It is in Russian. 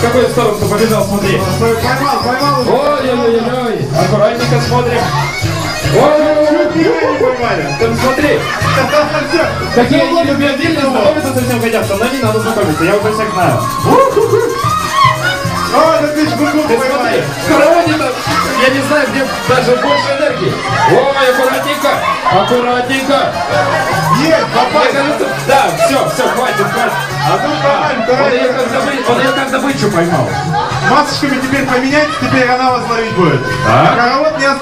Какую сторону побежал, смотри. Поймал, поймал. Ой-ой-ой-ой. Аккуратненько смотрим. Ой, Чуть не поймали. Ты смотри. Какие они любвеобильные, знакомиться совсем хотят. Но не надо знакомиться, я уже всех знаю. О, да ты ж быку поймали. в караване-то, я не знаю, где даже больше энергии. Ой, аккуратненько, аккуратненько. Есть, Мне попали. кажется, да, все, все, хватит, хватит. А тут поймали, Он ее как добычу, он ее добычу поймал. Масочками теперь поменять, теперь она вас ловить будет. А хоровод не остался.